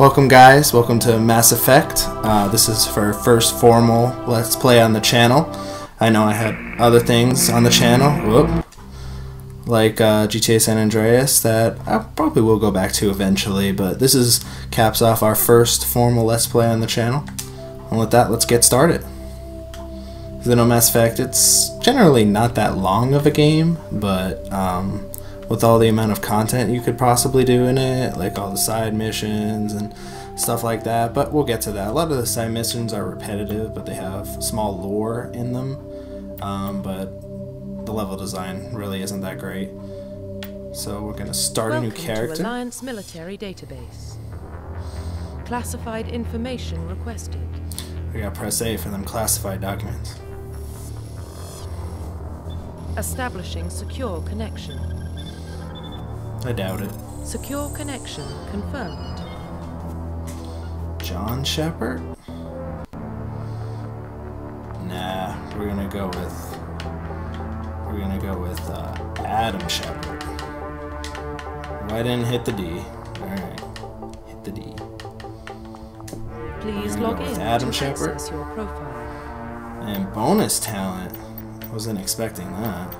Welcome, guys. Welcome to Mass Effect. Uh, this is for first formal Let's Play on the channel. I know I had other things on the channel, whoop, like uh, GTA San Andreas, that I probably will go back to eventually, but this is caps off our first formal Let's Play on the channel. And with that, let's get started. I know Mass Effect, it's generally not that long of a game, but um, with all the amount of content you could possibly do in it, like all the side missions and stuff like that. But we'll get to that. A lot of the side missions are repetitive, but they have small lore in them. Um, but the level design really isn't that great. So we're gonna start Welcome a new character. To Alliance Military Database. Classified information requested. We gotta press A for them classified documents. Establishing secure connection. I doubt it. Secure connection confirmed. John Shepard? Nah, we're gonna go with. We're gonna go with uh, Adam Shepard. Why didn't hit the D? Alright, hit the D. Please log in Adam Shepard. access your profile. And bonus talent. Wasn't expecting that.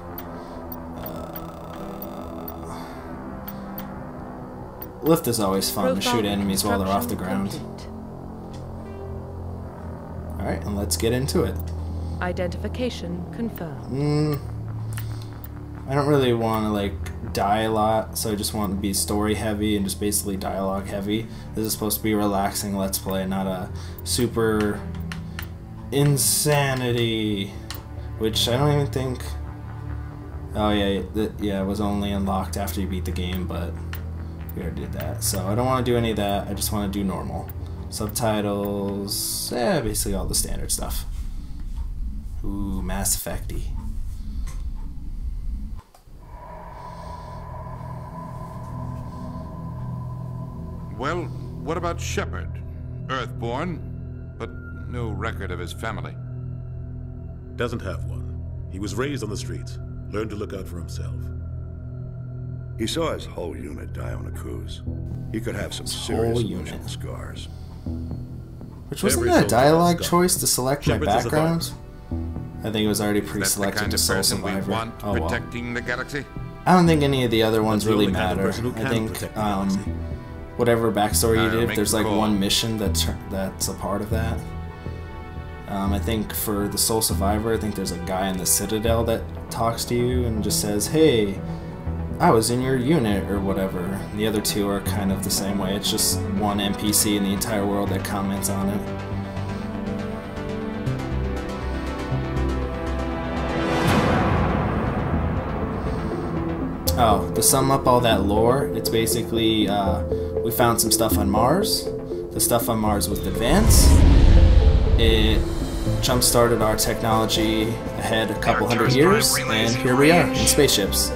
Lift is always fun to shoot enemies while they're off the ground. Alright, and let's get into it. Identification confirmed. Mm, I don't really want to like die a lot, so I just want to be story heavy and just basically dialogue heavy. This is supposed to be a relaxing let's play, not a super insanity, which I don't even think. Oh yeah, th- yeah, it was only unlocked after you beat the game, but we already did that. So I don't want to do any of that. I just want to do normal subtitles. Yeah, basically all the standard stuff. Ooh, Mass Effecty. Well, what about Shepard? Earthborn, but no record of his family. Doesn't have one. He was raised on the streets. Learned to look out for himself. He saw his whole unit die on a cruise. He could have some His serious emotional unit. scars. Which wasn't Every that a dialogue choice to select my Shepard's a background? I think it was already pre-selected kind to of Sole Survivor. want Oh well. the galaxy. I don't think any of the other ones That's really only kind of matter. I think um, whatever backstory you did, if there's like call. one mission that's that's a part of that. Um, I think for the Sole Survivor, I think there's a guy in the Citadel that talks to you and just says, "Hey, I was in your unit" or whatever. The other two are kind of the same way. It's just one NPC in the entire world that comments on it. Oh, to sum up all that lore, it's basically uh, we found some stuff on Mars. The stuff on Mars was advanced. It jump started our technology ahead a couple hundred years, and here we are in spaceships.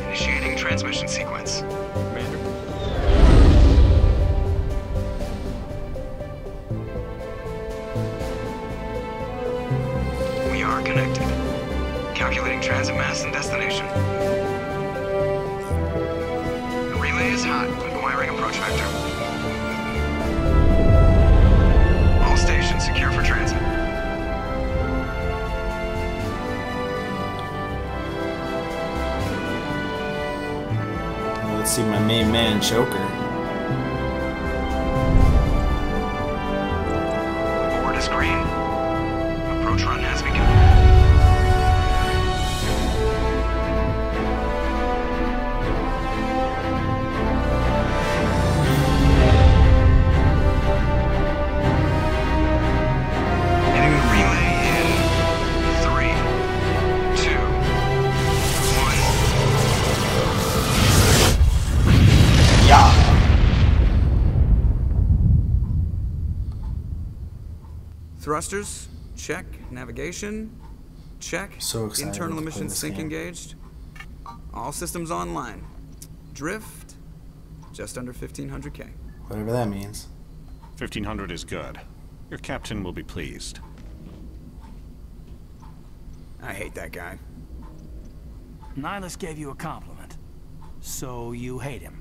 Transmission sequence. We are connected. Calculating transit mass and destination. The relay is hot. Acquiring approach vector. All stations secure for transit. See my main man, Joker. Thrusters, check. Navigation, check. So excited Internal to play emission sync game. engaged. All systems online. Drift, just under 1500k. Whatever that means. 1500 is good. Your captain will be pleased. I hate that guy. Nihlus gave you a compliment. So you hate him.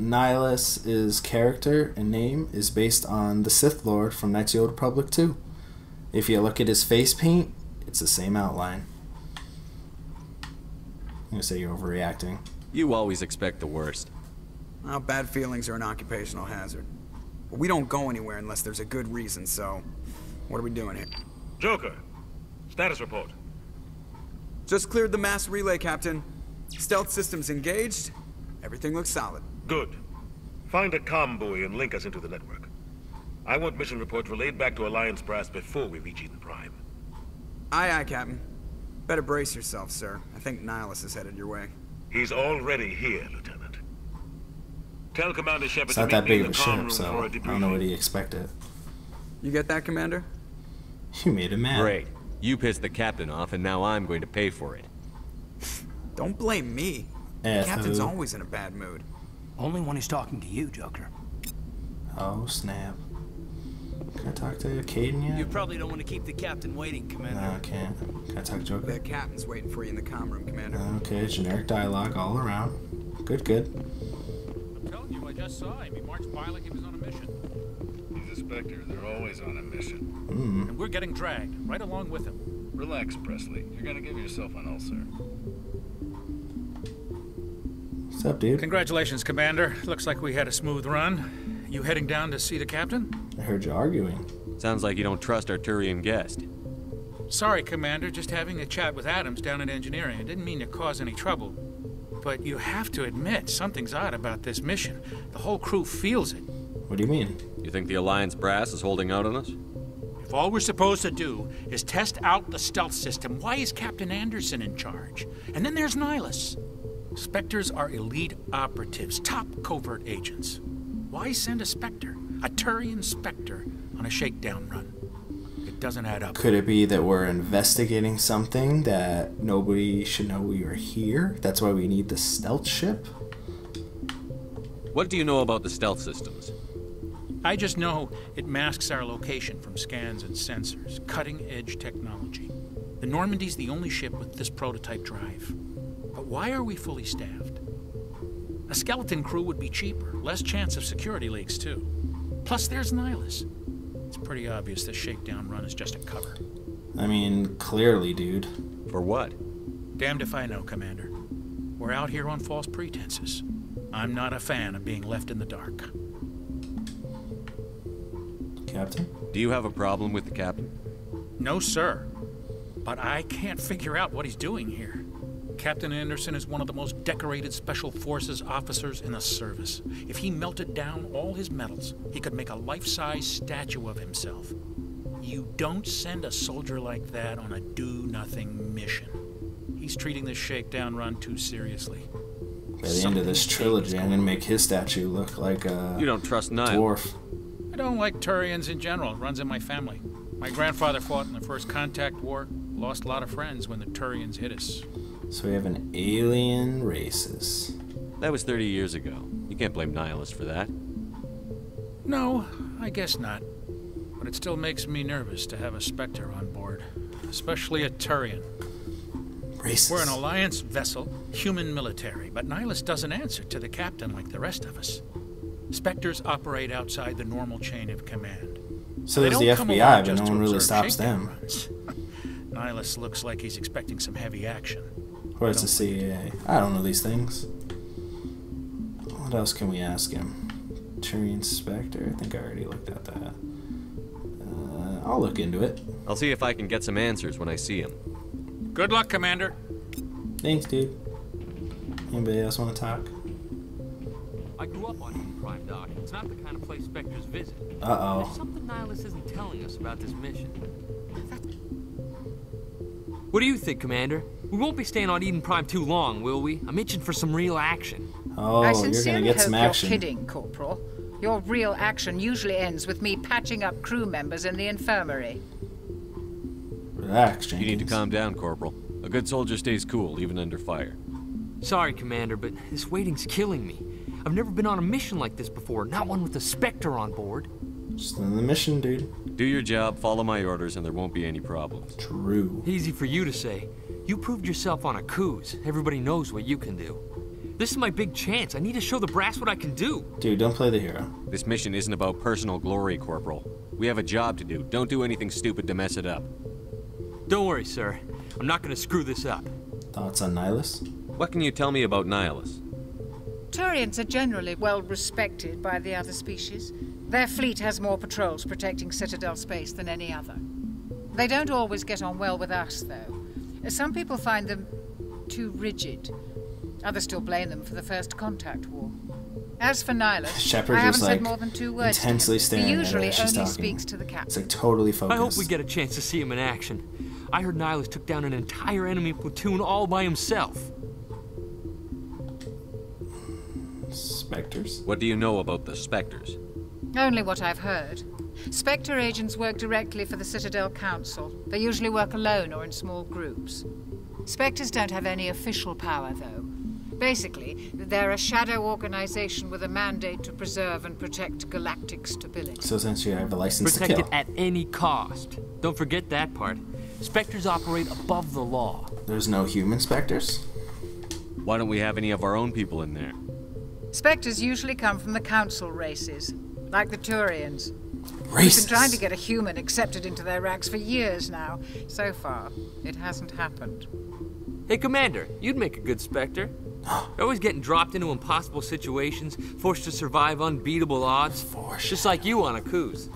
Nihlus's character and name is based on the Sith Lord from Knights of the Old Republic 2. If you look at his face paint, it's the same outline. I'm gonna say you're overreacting. You always expect the worst. Well, bad feelings are an occupational hazard. But we don't go anywhere unless there's a good reason, so what are we doing here? Joker, status report. Just cleared the mass relay, Captain. Stealth systems engaged. Everything looks solid. Good. Find a comm buoy and link us into the network. I want mission reports relayed back to Alliance Brass before we reach Eden Prime. Aye, aye, Captain. Better brace yourself, sir. I think Nihlus is headed your way. He's already here, Lieutenant. Tell Commander Shepard It's not that big of a ship, so for a I don't know what he expected. You get that, Commander? You made him mad. Great. You pissed the captain off, and now I'm going to pay for it. Don't blame me. The Captain's always in a bad mood. Only when he's talking to you, Joker. Oh, snap. Can I talk to Kaidan yet? You probably don't want to keep the captain waiting, Commander. No, I can't. Can I talk to Joker? The Captain's waiting for you in the comm room, Commander. Okay, generic dialogue all around. Good, good. I'm telling you, I just saw him. He marched by like he was on a mission. He's a Spectre. They're always on a mission. Mm. And we're getting dragged, right along with him. Relax, Pressly. You're gonna give yourself an ulcer. What's up, dude? Congratulations, Commander. Looks like we had a smooth run. You heading down to see the captain? I heard you arguing. Sounds like you don't trust our Turian guest. Sorry, Commander. Just having a chat with Adams down in engineering. I didn't mean to cause any trouble. But you have to admit, something's odd about this mission. The whole crew feels it. What do you mean? You think the Alliance brass is holding out on us? If all we're supposed to do is test out the stealth system, why is Captain Anderson in charge? And then there's Nihlus. Spectres are elite operatives, top covert agents. Why send a Spectre, a Turian Spectre, on a shakedown run? It doesn't add up. Could it be that we're investigating something that nobody should know we are here? That's why we need the stealth ship? What do you know about the stealth systems? I just know it masks our location from scans and sensors. Cutting edge technology. The Normandy's the only ship with this prototype drive. But why are we fully staffed? A skeleton crew would be cheaper, less chance of security leaks, too. Plus, there's Nihlus. It's pretty obvious this shakedown run is just a cover. I mean, clearly, dude. For what? Damned if I know, Commander. We're out here on false pretenses. I'm not a fan of being left in the dark. Captain? Do you have a problem with the captain? No, sir. But I can't figure out what he's doing here. Captain Anderson is one of the most decorated Special Forces officers in the service. If he melted down all his medals, he could make a life-size statue of himself. You don't send a soldier like that on a do-nothing mission. He's treating this shakedown run too seriously. By the end of this trilogy, I'm gonna make his statue look like a You don't trust Nile. dwarf. I don't like Turians in general. It runs in my family. My grandfather fought in the First Contact War, lost a lot of friends when the Turians hit us. So we have an alien racist. That was 30 years ago. You can't blame Nihlus for that. No, I guess not. But it still makes me nervous to have a Spectre on board, especially a Turian. Racist. We're an Alliance vessel, human military, but Nihlus doesn't answer to the captain like the rest of us. Spectres operate outside the normal chain of command. So there's the FBI, but no one really stops them. runs. Nihlus looks like he's expecting some heavy action. Or it's the CIA. I don't know these things. What else can we ask him? Turian Inspector? I think I already looked at that. Uh, I'll look into it. I'll see if I can get some answers when I see him. Good luck, Commander. Thanks, dude. Anybody else want to talk? I grew up on Eden Prime, Doc. It's not the kind of place Spectres visit. Uh-oh. There's something Nihlus isn't telling us about this mission. What do you think, Commander? We won't be staying on Eden Prime too long, will we? I'm itching for some real action. Oh, I you're gonna sincerely get hope some you're action. kidding, Corporal. Your real action usually ends with me patching up crew members in the infirmary. Relax, You need to calm down, Corporal. A good soldier stays cool, even under fire. Sorry, Commander, but this waiting's killing me. I've never been on a mission like this before, not one with a Spectre on board. Just in the mission, dude. Do your job, follow my orders, and there won't be any problems. True. Easy for you to say. You proved yourself on Akuze. Everybody knows what you can do. This is my big chance. I need to show the brass what I can do. Dude, don't play the hero. This mission isn't about personal glory, Corporal. We have a job to do. Don't do anything stupid to mess it up. Don't worry, sir. I'm not gonna screw this up. Thoughts on Nihlus? What can you tell me about Nihlus? Turians are generally well respected by the other species. Their fleet has more patrols protecting Citadel space than any other. They don't always get on well with us, though. Some people find them too rigid. Others still blame them for the First Contact War. As for Nihlus, Shepard I haven't just, said more than two words. to intensely him. staring He at her usually she's only talking. speaks to the captain. It's like totally focused. I hope we get a chance to see him in action. I heard Nihlus took down an entire enemy platoon all by himself. Spectres? What do you know about the Spectres? Only what I've heard. Spectre agents work directly for the Citadel Council. They usually work alone or in small groups. Spectres don't have any official power, though. Basically, they're a shadow organization with a mandate to preserve and protect galactic stability. So essentially, I have a license Protect to it kill. at any cost. Don't forget that part. Spectres operate above the law. There's no human specters? Why don't we have any of our own people in there? Spectres usually come from the Council races, like the Turians. Races? We've been trying to get a human accepted into their ranks for years now. So far, it hasn't happened. Hey, Commander, you'd make a good Spectre. You're always getting dropped into impossible situations, forced to survive unbeatable odds. Just like you on Akuze.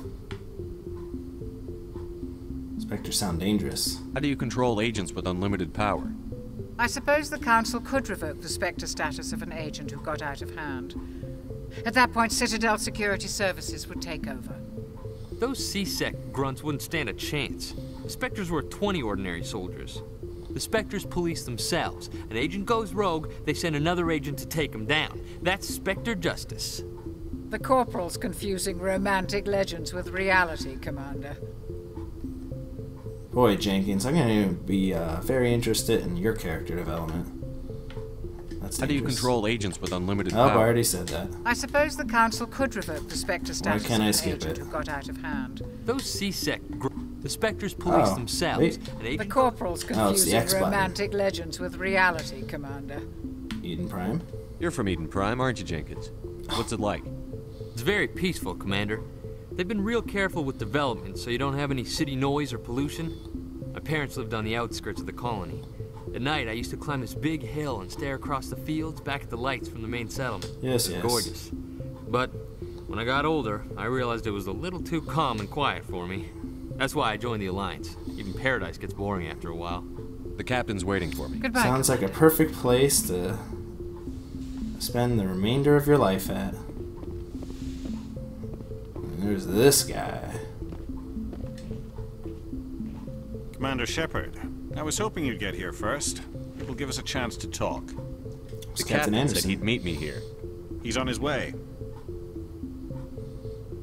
Spectres sound dangerous. How do you control agents with unlimited power? I suppose the Council could revoke the Spectre status of an agent who got out of hand. At that point, Citadel Security Services would take over. Those C-Sec grunts wouldn't stand a chance. The Spectres were 20 ordinary soldiers. The Spectres police themselves. An agent goes rogue, they send another agent to take him down. That's Spectre justice. The Corporal's confusing romantic legends with reality, Commander. Boy, Jenkins, I'm going to be uh, very interested in your character development. That's How do you control agents with unlimited Oh, I power? already said that. I suppose the Council could revoke the Spectre status can't of I skip agent it? who got out of hand. Those C-Sec The Spectres police Oh, themselves. wait. An The Corporal's Oh, it's confusing X button. romantic legends with reality, Commander. Eden Prime? You're from Eden Prime, aren't you, Jenkins? What's it like? It's very peaceful, Commander. They've been real careful with development, so you don't have any city noise or pollution. My parents lived on the outskirts of the colony. At night, I used to climb this big hill and stare across the fields back at the lights from the main settlement. Yes, It yes. Gorgeous. But when I got older, I realized it was a little too calm and quiet for me. That's why I joined the Alliance. Even Paradise gets boring after a while. The captain's waiting for me. Goodbye. Sounds like a perfect place to spend the remainder of your life at. And there's this guy. Commander Shepard, I was hoping you'd get here first. It will give us a chance to talk. The Captain captain said he'd meet me here. He's on his way.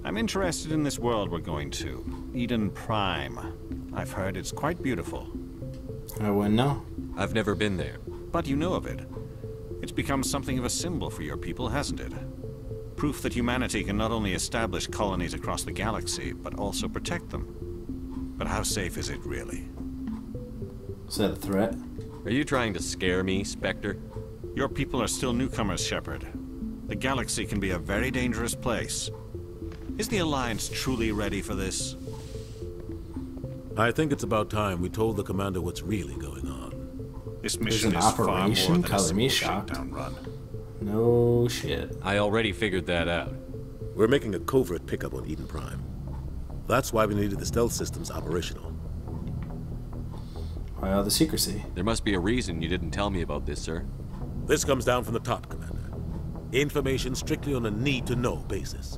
I'm interested in this world we're going to, Eden Prime. I've heard it's quite beautiful. I wouldn't know. I've never been there. But you know of it. It's become something of a symbol for your people, hasn't it? Proof that humanity can not only establish colonies across the galaxy, but also protect them. But how safe is it really? Is that a threat? Are you trying to scare me, Spectre? Your people are still newcomers, Shepard. The galaxy can be a very dangerous place. Is the Alliance truly ready for this? I think it's about time we told the commander what's really going on. This There's mission an is far more operation? than a Color me shocked. run. No shit. I already figured that out. We're making a covert pickup on Eden Prime. That's why we needed the stealth systems operational. Why all the secrecy? There must be a reason you didn't tell me about this, sir. This comes down from the top, Commander. Information strictly on a need-to-know basis.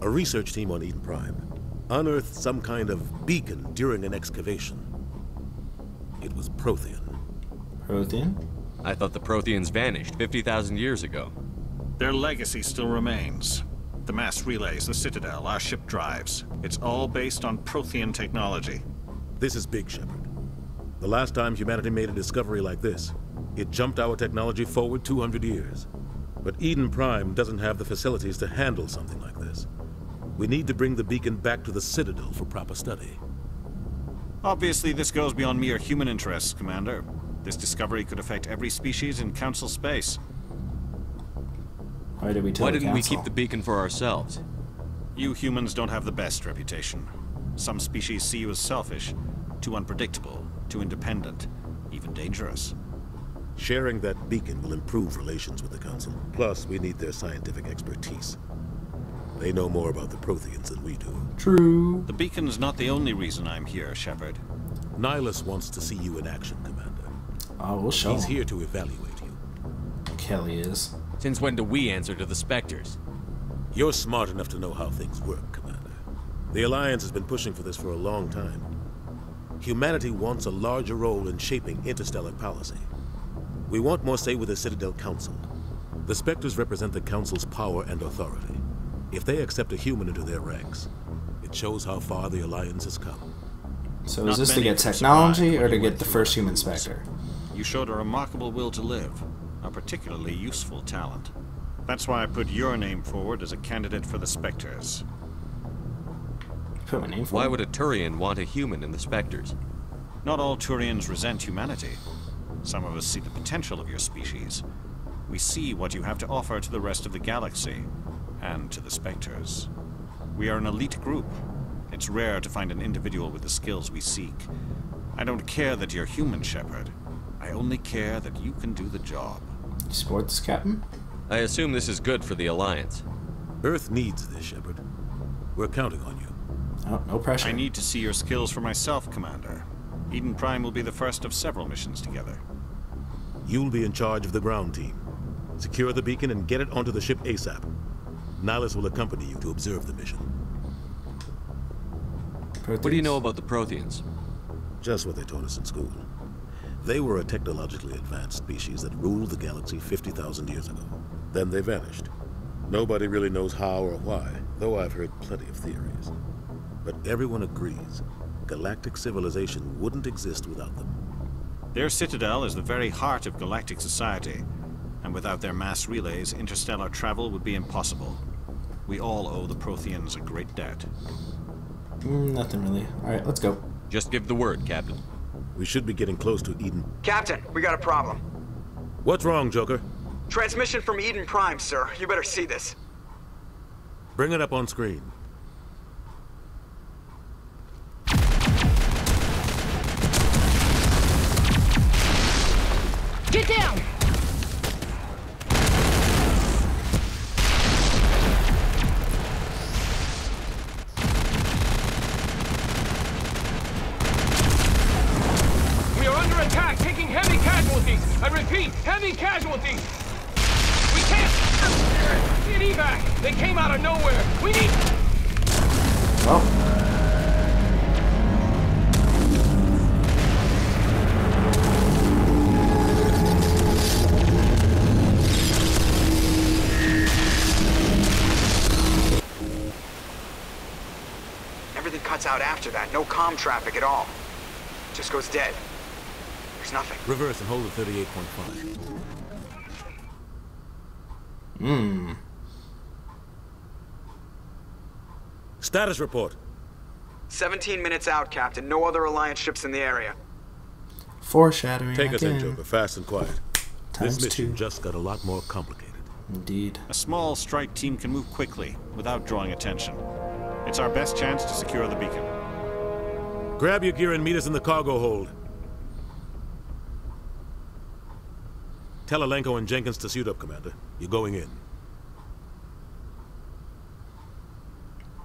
A research team on Eden Prime unearthed some kind of beacon during an excavation. It was Prothean. Prothean? I thought the Protheans vanished 50,000 years ago. Their legacy still remains. The mass relays, the Citadel, our ship drives. It's all based on Prothean technology. This is big, Shepard. The last time humanity made a discovery like this, it jumped our technology forward 200 years. But Eden Prime doesn't have the facilities to handle something like this. We need to bring the beacon back to the Citadel for proper study. Obviously, this goes beyond mere human interests, Commander. This discovery could affect every species in Council space. Why did we tell Why didn't we keep the beacon for ourselves? You humans don't have the best reputation. Some species see you as selfish, too unpredictable, too independent, even dangerous. Sharing that beacon will improve relations with the Council. Plus, we need their scientific expertise. They know more about the Protheans than we do. True. The beacon's not the only reason I'm here, Shepard. Nihlus wants to see you in action, Commander. Oh, we'll show He's him. here to evaluate you. Kelly is. Since when do we answer to the Spectres? You're smart enough to know how things work, Commander. The Alliance has been pushing for this for a long time. Humanity wants a larger role in shaping interstellar policy. We want more say with the Citadel Council. The Spectres represent the Council's power and authority. If they accept a human into their ranks, it shows how far the Alliance has come. So Not is this to get technology or to get the first human specter? You showed a remarkable will to live, a particularly useful talent. That's why I put your name forward as a candidate for the Spectres. Put my name for Why would a Turian want a human in the Spectres? Not all Turians resent humanity. Some of us see the potential of your species. We see what you have to offer to the rest of the galaxy, and to the Spectres. We are an elite group. It's rare to find an individual with the skills we seek. I don't care that you're human, Shepard. I only care that you can do the job. You support this, Captain? I assume this is good for the Alliance. Earth needs this, Shepard. We're counting on you. Oh, no pressure. I need to see your skills for myself, Commander. Eden Prime will be the first of several missions together. You'll be in charge of the ground team. Secure the beacon and get it onto the ship ASAP. Nihlus will accompany you to observe the mission. What do you know about the Protheans? Just what they taught us in school. They were a technologically advanced species that ruled the galaxy 50,000 years ago. Then they vanished. Nobody really knows how or why, though I've heard plenty of theories. But everyone agrees galactic civilization wouldn't exist without them. Their citadel is the very heart of galactic society, and without their mass relays, interstellar travel would be impossible. We all owe the Protheans a great debt. Mm, nothing really. All right, let's go. Just give the word, Captain. We should be getting close to Eden. Captain, we got a problem. What's wrong, Joker? Transmission from Eden Prime, sir. You better see this. Bring it up on screen. Everything cuts out after that. No comm traffic at all. Just goes dead. There's nothing. Reverse and hold at 38.5. Hmm. Status report. 17 minutes out, Captain. No other Alliance ships in the area. Foreshadowing. Take us in. Joker, fast and quiet. Times this mission two. just got a lot more complicated. Indeed. A small strike team can move quickly, without drawing attention. It's our best chance to secure the beacon. Grab your gear and meet us in the cargo hold. Tell Alenko and Jenkins to suit up, Commander. You're going in.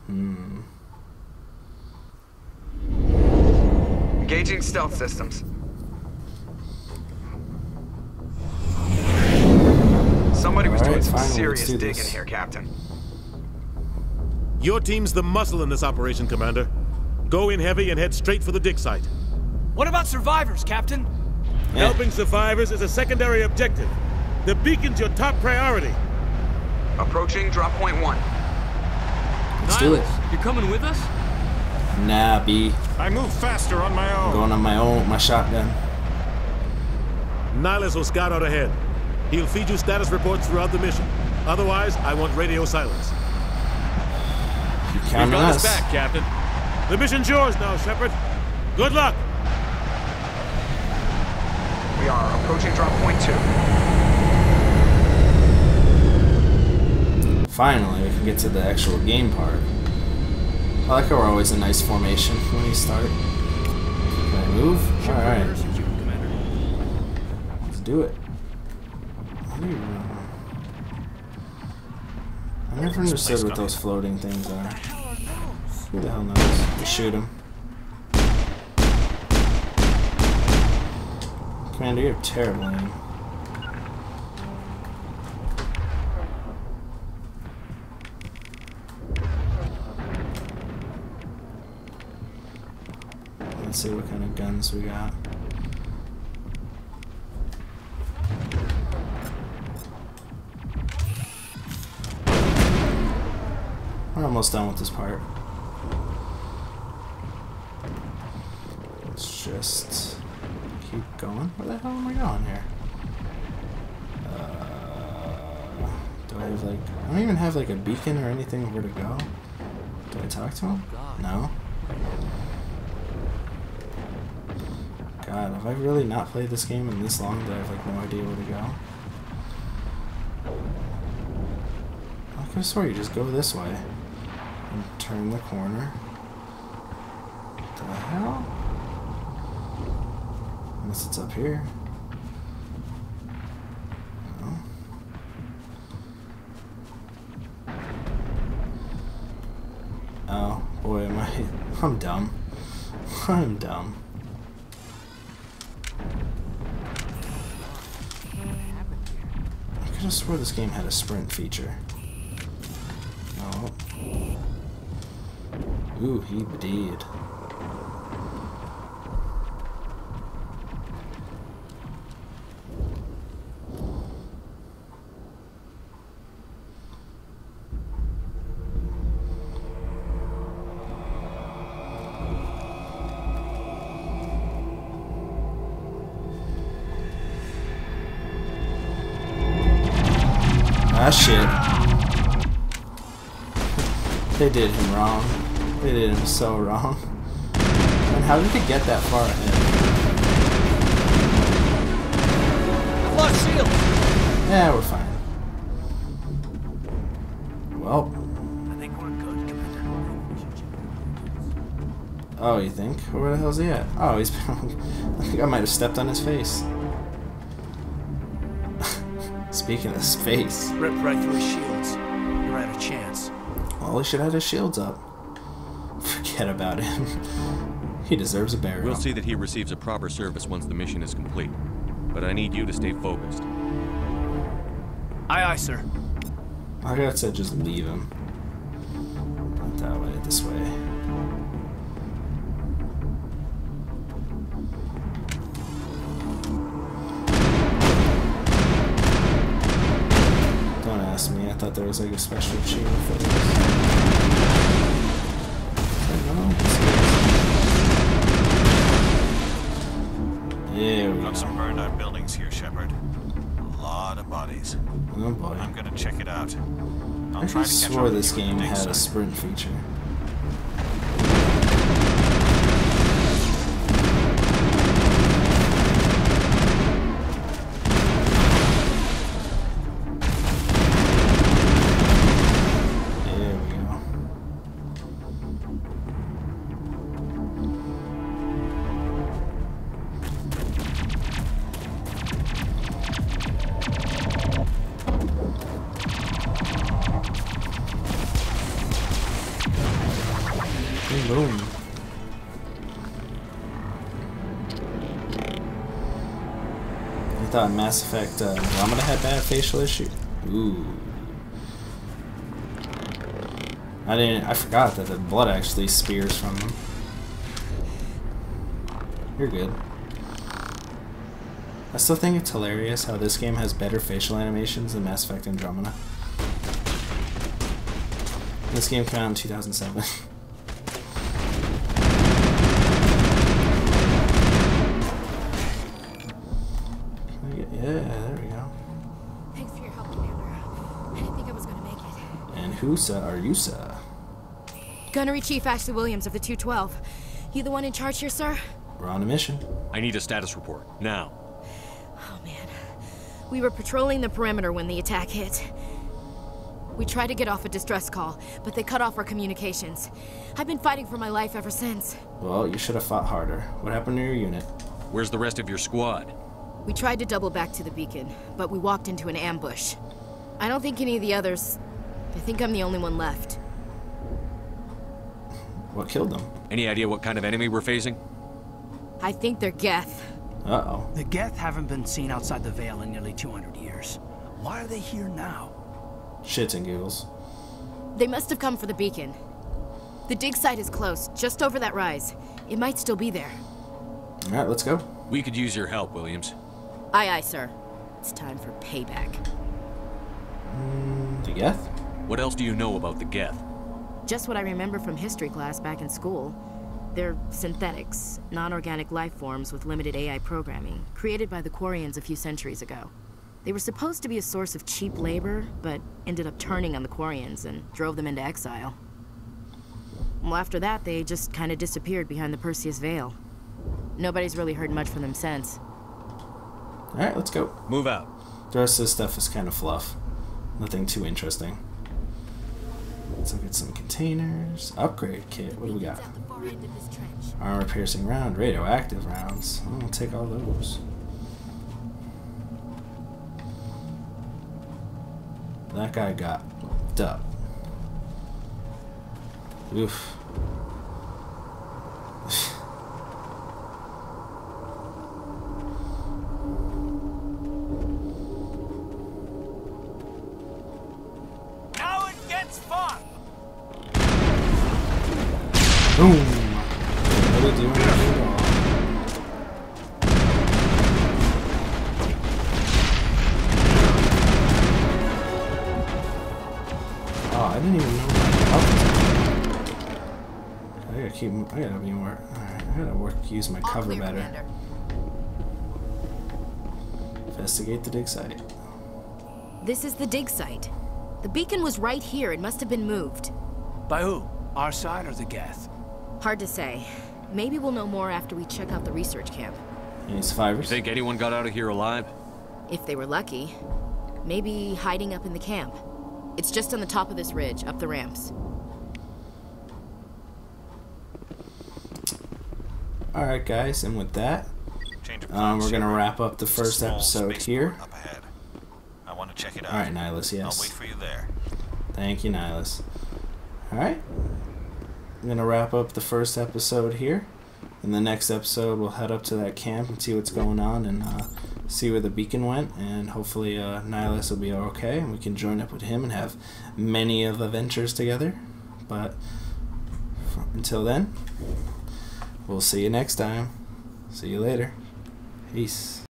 Hmm. Engaging stealth systems. Somebody was All doing some serious digging here, Captain. Your team's the muscle in this operation, Commander. Go in heavy and head straight for the dig site. What about survivors, Captain? Helping survivors is a secondary objective. The beacon's your top priority. Approaching drop point one. do it. You're coming with us? Nah, B. I move faster on my I'm own. going on my own, my shotgun. Nihlus will scout out ahead. He'll feed you status reports throughout the mission. Otherwise, I want radio silence. You We've count on got us. us back, Captain. The mission's yours now, Shepard. Good luck. We are approaching drop point two. Finally, we can get to the actual game part. I like how we're always in nice formation when we start. Can I move? Alright. Let's do it. Never understood what those floating things are. Who the hell knows? We shoot him. Commander, you're terrible aim. Let's see what kind of guns we got. Almost done with this part. Let's just keep going. Where the hell am I going here? Uh, do I have like... I don't even have like a beacon or anything where to go. Do I talk to him? No? God, have I really not played this game in this long that I have like no idea where to go? I could have you just go this way and turn the corner. The hell? Unless it's up here. Oh boy, am I? I'm dumb. I'm dumb. I could have swore this game had a sprint feature. Ooh, he did. Ah, shit. They did him wrong. They did him so wrong. And how did he get that far ahead? Lost shield. Yeah, we're fine. Well. I think we're good, Commander. Oh, you think? Where the hell's he at? Oh, he's. I think I might have stepped on his face. Speaking of his face. Ripped right through his shields. You're out of chance. Well, he should have his shields up. Forget about him. he deserves a burial. We'll see that he receives a proper service once the mission is complete. But I need you to stay focused. Aye, aye, sir. I gotta just leave him. Not that way, this way. Don't ask me, I thought there was like a special shield for this. Burned out buildings here, Shepard. A lot of bodies. Oh boy. I'm gonna check it out. I'll I try to catch swore this game had a sprint feature. Thought Mass Effect uh, Andromeda had bad facial issue? Ooh. I didn't. I forgot that the blood actually spears from them. You're good. I still think it's hilarious how this game has better facial animations than Mass Effect Andromeda. This game came out in 2007. whosa are yousa? Gunnery Chief Ashley Williams of the 212. You the one in charge here, sir? We're on a mission. I need a status report, now. Oh, man. We were patrolling the perimeter when the attack hit. We tried to get off a distress call, but they cut off our communications. I've been fighting for my life ever since. Well, you should have fought harder. What happened to your unit? Where's the rest of your squad? We tried to double back to the beacon, but we walked into an ambush. I don't think any of the others... I think I'm the only one left. What killed them? Any idea what kind of enemy we're facing? I think they're Geth. Uh-oh. The Geth haven't been seen outside the Veil in nearly 200 years. Why are they here now? Shits and giggles. They must have come for the beacon. The dig site is close, just over that rise. It might still be there. Alright, let's go. We could use your help, Williams. Aye, aye, sir. It's time for payback. Mm, the Geth? What else do you know about the Geth? Just what I remember from history class back in school. They're synthetics, non-organic life forms with limited AI programming, created by the Quarians a few centuries ago. They were supposed to be a source of cheap labor, but ended up turning on the Quarians and drove them into exile. Well, after that, they just kind of disappeared behind the Perseus Veil. Nobody's really heard much from them since. Alright, let's go. Move out. The rest of this stuff is kind of fluff. Nothing too interesting. Let's look at some containers. Upgrade kit. What do we got? Armor piercing round, radioactive rounds. I'll take all those. That guy got up. Oof. Investigate the dig site. This is the dig site. The beacon was right here. It must have been moved. By who? Our side or the Geth? Hard to say. Maybe we'll know more after we check out the research camp. Any survivors? You think anyone got out of here alive? If they were lucky. Maybe hiding up in the camp. It's just on the top of this ridge, up the ramps. Alright, guys, and with that, um, we're gonna wrap up the first episode here. I want to check it out. Alright, Nihlus, yes. I'll wait for you there. Thank you, Nihlus. Alright. I'm gonna wrap up the first episode here. In the next episode, we'll head up to that camp and see what's going on and uh, see where the beacon went. And hopefully, uh, Nihlus will be okay and we can join up with him and have many of adventures together. But until then, we'll see you next time. See you later. Peace.